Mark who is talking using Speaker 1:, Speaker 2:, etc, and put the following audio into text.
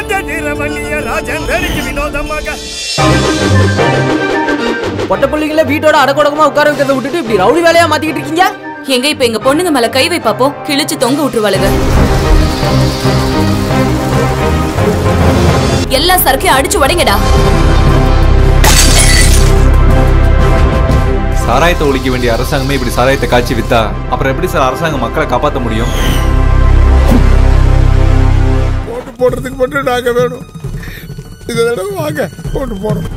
Speaker 1: ராஜன் வேலைக்கு வினோதமாக.
Speaker 2: பொட்ட பிள்ளைங்கள வீட்டோட அடக்கொடக்கமா உட்கார வைக்கிறத விட்டுட்டு இப்படி ரவுடி வேலையா மாத்திக்கிட்டு இருக்கீங்க?
Speaker 3: எங்க இப்ப எங்க பொண்ணுங்க மேல கை வை பாப்போம். கிழிச்சு தொங்க விட்டுருவாளுங்க. எல்லா சரக்கையும் அடிச்சு உடைங்கடா.
Speaker 4: சாராயத்தை ஒழிக்க வேண்டிய அரசாங்கமே இப்படி சாராயத்தை காய்ச்சி வித்தா அப்புறம் எப்படி சார் அரசாங்கம் மக்களை காப்பாற்ற முடியும்?
Speaker 5: போடுறதுக்கு மட்டும் நாங்கள் வேணும். இதை தடவை வாங்க போட்டு போகிறோம்